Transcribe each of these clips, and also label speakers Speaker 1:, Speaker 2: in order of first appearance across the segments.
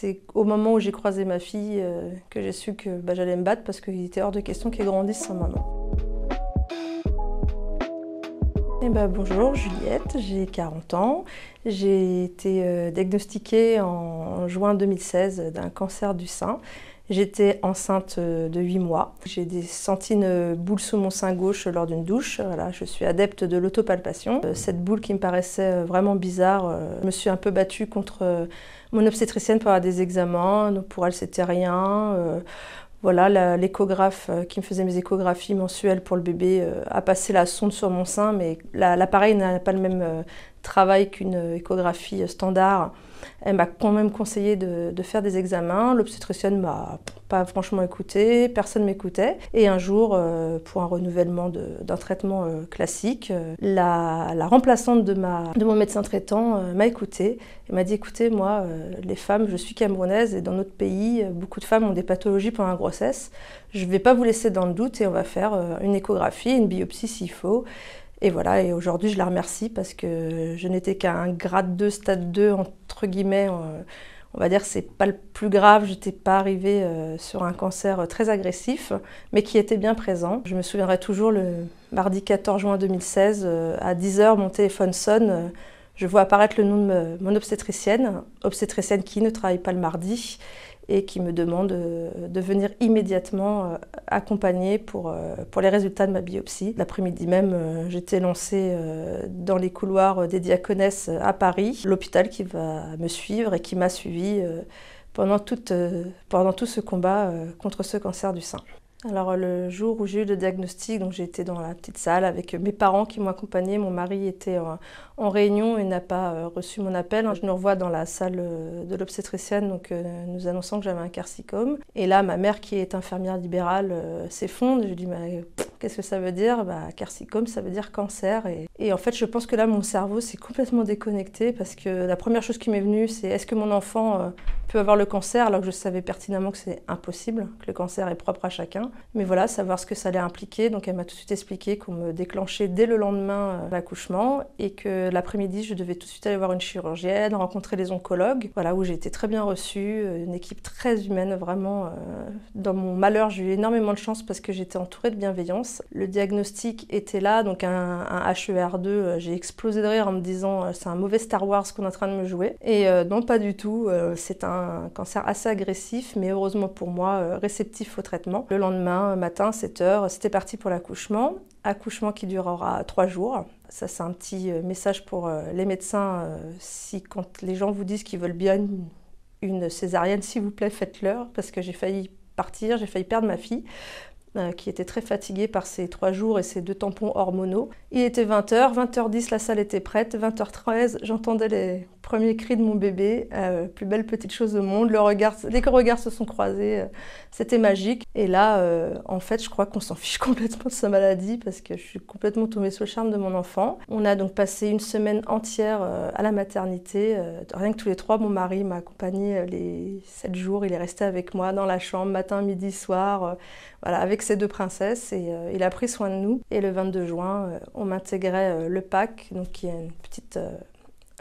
Speaker 1: C'est au moment où j'ai croisé ma fille euh, que j'ai su que bah, j'allais me battre parce qu'il était hors de question qu'elle grandisse sans maman. Eh ben, bonjour Juliette, j'ai 40 ans. J'ai été euh, diagnostiquée en juin 2016 d'un cancer du sein. J'étais enceinte euh, de 8 mois. J'ai senti une boule sous mon sein gauche lors d'une douche. Voilà, je suis adepte de l'autopalpation. Cette boule qui me paraissait vraiment bizarre, je me suis un peu battue contre mon obstétricienne pour avoir des examens, donc pour elle c'était rien. Euh, voilà, l'échographe euh, qui me faisait mes échographies mensuelles pour le bébé euh, a passé la sonde sur mon sein, mais l'appareil n'a pas le même travail qu'une échographie standard. Elle m'a quand même conseillé de, faire des examens. L'obstétricienne m'a pas franchement écouté, personne m'écoutait. Et un jour, euh, pour un renouvellement d'un traitement euh, classique, euh, la, remplaçante de, de mon médecin traitant m'a écouté et m'a dit écoutez, moi, les femmes, je suis camerounaise et dans notre pays, beaucoup de femmes ont des pathologies pendant la grossesse. Je ne vais pas vous laisser dans le doute et on va faire une échographie, une biopsie s'il faut. Et voilà, et aujourd'hui je la remercie parce que je n'étais qu'à un grade 2, stade 2, entre guillemets. Euh, on va dire que c'est pas le plus grave, je n'étais pas arrivée euh, sur un cancer très agressif, mais qui était bien présent. Je me souviendrai toujours le mardi 14 juin 2016, euh, à 10h, mon téléphone sonne. Je vois apparaître le nom de mon obstétricienne, obstétricienne qui ne travaille pas le mardi et qui me demande euh, de venir immédiatement euh, accompagner pour, euh, pour les résultats de ma biopsie. L'après-midi même, j'étais lancée dans les couloirs des Diaconesses à Paris, l'hôpital qui va me suivre et qui m'a suivi pendant, pendant tout ce combat contre ce cancer du sein. Alors le jour où j'ai eu le diagnostic, donc été dans la petite salle avec mes parents qui m'ont accompagnée. Mon mari était en réunion et n'a pas euh, reçu mon appel. Je nous revois dans la salle euh, de l'obstétricienne, donc euh, nous annonçant que j'avais un carcicome. Et là, ma mère, qui est infirmière libérale, s'effondre. Je lui dis qu'est-ce que ça veut dire Bah carcicome, ça veut dire cancer. Et, en fait, je pense que là, mon cerveau s'est complètement déconnecté parce que la première chose qui m'est venue, c'est est-ce que mon enfant peut avoir le cancer alors que je savais pertinemment que c'est impossible, que le cancer est propre à chacun. Mais voilà, savoir ce que ça allait impliquer. Donc elle m'a tout de suite expliqué qu'on me déclenchait dès le lendemain euh, l'accouchement et que l'après-midi, je devais tout de suite aller voir une chirurgienne, rencontrer les oncologues, voilà, où j'ai été très bien reçue, euh, une équipe très humaine, vraiment. Euh, dans mon malheur, j'ai eu énormément de chance parce que j'étais entourée de bienveillance. Le diagnostic était là, donc un, HER2, j'ai explosé de rire en me disant c'est un mauvais Star Wars qu'on est en train de me jouer. Et non, pas du tout, c'est un cancer assez agressif, mais heureusement pour moi, euh, réceptif au traitement. Le lendemain, matin, 7 heures, c'était parti pour l'accouchement. Accouchement qui durera 3 jours. Ça, c'est un petit euh, message pour euh, les médecins. Si quand les gens vous disent qu'ils veulent bien une césarienne, s'il vous plaît, faites-leur, parce que j'ai failli partir, j'ai failli perdre ma fille qui était très fatiguée par ces trois jours et ces deux tampons hormonaux. Il était 20h, 20h10, la salle était prête, 20h13, j'entendais les premier cri de mon bébé, euh, plus belle petite chose au monde. Le regard, les regards se sont croisés, euh, c'était magique. Et là, euh, en fait, je crois qu'on s'en fiche complètement de sa maladie parce que je suis complètement tombée sous le charme de mon enfant. On a donc passé une semaine entière à la maternité. rien que tous les trois, mon mari m'a accompagné les sept jours. Il est resté avec moi dans la chambre, matin, midi, soir, voilà, avec ces deux princesses. Et il a pris soin de nous. Et le 22 juin, on m'intégrait le PAC, donc qui est une petite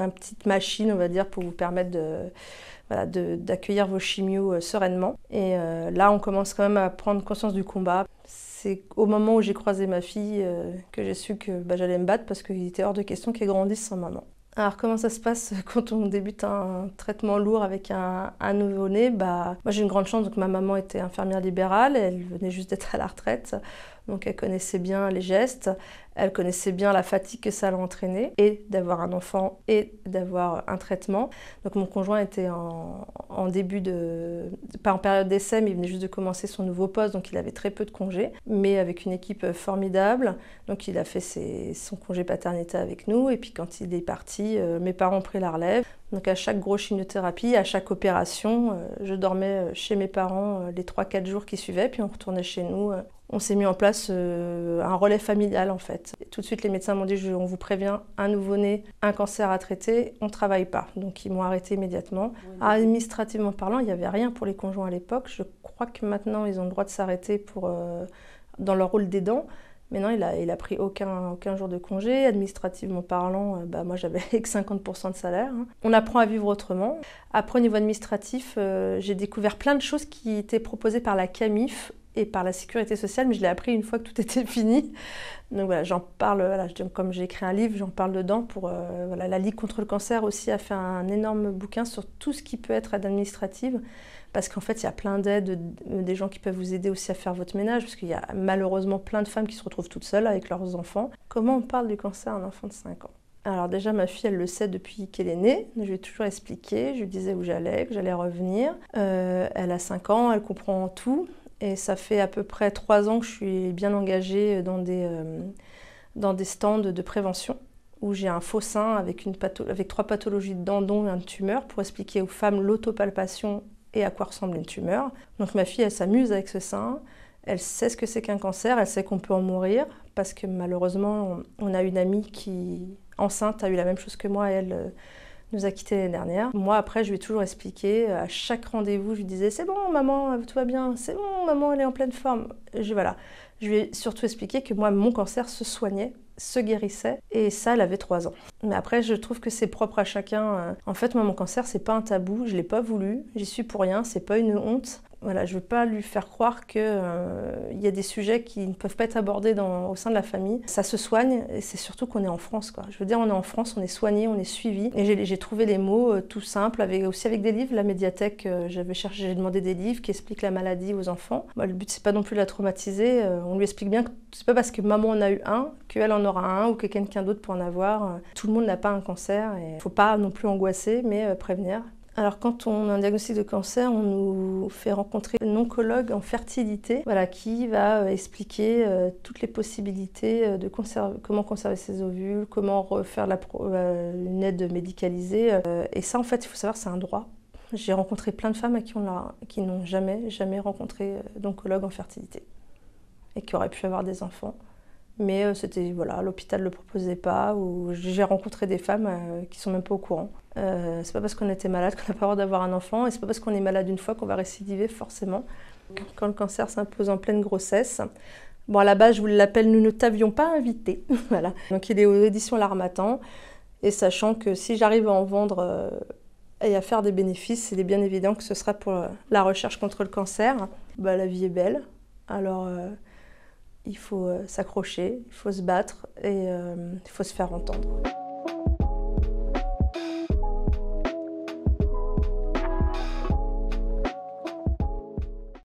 Speaker 1: petite machine, on va dire, pour vous permettre de, d'accueillir vos chimios euh, sereinement. Et euh, là, on commence quand même à prendre conscience du combat. C'est au moment où j'ai croisé ma fille euh, que j'ai su que bah, j'allais me battre parce qu'il était hors de question qu'elle grandisse sans maman. Alors comment ça se passe quand on débute un traitement lourd avec un, un nouveau-né? Bah, Moi j'ai une grande chance, donc ma maman était infirmière libérale, elle venait juste d'être à la retraite. Donc elle connaissait bien les gestes, elle connaissait bien la fatigue que ça allait entraîner et d'avoir un enfant et d'avoir un traitement. Donc mon conjoint était en, début de, pas en période d'essai, mais il venait juste de commencer son nouveau poste, donc il avait très peu de congés, mais avec une équipe formidable. Donc il a fait son congé paternité avec nous et puis quand il est parti, euh, mes parents ont pris la relève. Donc à chaque grosse chimiothérapie, à chaque opération, euh, je dormais chez mes parents euh, les 3-4 jours qui suivaient, puis on retournait chez nous on s'est mis en place euh, un relais familial en fait. tout de suite, les médecins m'ont dit on vous prévient, un nouveau-né, un cancer à traiter, on ne travaille pas. Donc ils m'ont arrêté immédiatement. Administrativement parlant, il n'y avait rien pour les conjoints à l'époque. Je crois que maintenant, ils ont le droit de s'arrêter pour, euh, dans leur rôle d'aidant. Mais non, il a, il a pris aucun, aucun jour de congé. Administrativement parlant, euh, bah, moi j'avais que 50% de salaire. Hein. On apprend à vivre autrement. Après, au niveau administratif, euh, j'ai découvert plein de choses qui étaient proposées par la CAMIF et par la sécurité sociale, mais je l'ai appris une fois que tout était fini. Donc voilà, j'en parle, comme j'ai écrit un livre, j'en parle dedans pour euh, voilà, la Ligue contre le cancer aussi a fait un énorme bouquin sur tout ce qui peut être aide administrative parce qu'en fait, il y a plein d'aides, des gens qui peuvent vous aider aussi à faire votre ménage, parce qu'il y a malheureusement plein de femmes qui se retrouvent toutes seules avec leurs enfants. Comment on parle du cancer à un enfant de 5 ans? Alors déjà, ma fille, elle le sait depuis qu'elle est née. Je lui ai toujours expliqué, je lui disais où j'allais, que j'allais revenir. Euh, elle a 5 ans, elle comprend tout. Et ça fait à peu près 3 ans que je suis bien engagée dans des, euh, dans des stands de prévention où j'ai un faux sein avec, une avec trois pathologies dedans, dont une tumeur, pour expliquer aux femmes l'autopalpation et à quoi ressemble une tumeur. Donc ma fille, elle s'amuse avec ce sein, elle sait ce que c'est qu'un cancer, elle sait qu'on peut en mourir, parce que malheureusement, on a une amie qui, enceinte, a eu la même chose que moi, elle euh, nous a quittés l'année dernière. Moi, après, je lui ai toujours expliqué, à chaque rendez-vous, je lui disais, c'est bon, maman, tout va bien, c'est bon, maman, elle est en pleine forme. Je, voilà. je lui ai surtout expliqué que moi, mon cancer se soignait se guérissait et ça elle avait trois ans. Mais après je trouve que c'est propre à chacun. Euh. En fait moi mon cancer c'est pas un tabou, je l'ai pas voulu, j'y suis pour rien, c'est pas une honte. Voilà, je veux pas lui faire croire qu'il euh, y a des sujets qui ne peuvent pas être abordés dans, au sein de la famille. Ça se soigne et c'est surtout qu'on est en France. Quoi. Je veux dire, on est en France, on est soigné, on est suivi. Et j'ai trouvé les mots euh, tout simples, avec, aussi avec des livres. La médiathèque, j'avais cherché, j'ai demandé des livres qui expliquent la maladie aux enfants. le but, c'est pas non plus de la traumatiser. on lui explique bien que c'est pas parce que maman en a eu un qu'elle en aura un ou que quelqu'un d'autre peut en avoir. Tout le monde n'a pas un cancer et il faut pas non plus angoisser, mais prévenir. Alors quand on a un diagnostic de cancer, on nous fait rencontrer un oncologue en fertilité voilà, qui va euh, expliquer euh, toutes les possibilités euh, de comment conserver ses ovules, comment refaire une aide médicalisée. et ça en fait, il faut savoir, c'est un droit. J'ai rencontré plein de femmes à qui, qui n'ont jamais, jamais rencontré d'oncologue en fertilité et qui auraient pu avoir des enfants. Mais c'était, voilà, l'hôpital ne le proposait pas, ou j'ai rencontré des femmes qui sont même pas au courant. Euh, c'est pas parce qu'on était malade qu'on n'a pas le droit d'avoir un enfant, et c'est pas parce qu'on est malade une fois qu'on va récidiver forcément. Quand le cancer s'impose en pleine grossesse. Bon, à la base, je vous l'appelle Nous ne t'avions pas invité. voilà. Donc, il est aux éditions L'Armatan. Et sachant que si j'arrive à en vendre euh, et à faire des bénéfices, il est bien évident que ce sera pour euh, la recherche contre le cancer. Bah, la vie est belle. Alors, il faut s'accrocher, il faut se battre et il faut se faire entendre.